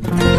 Bye.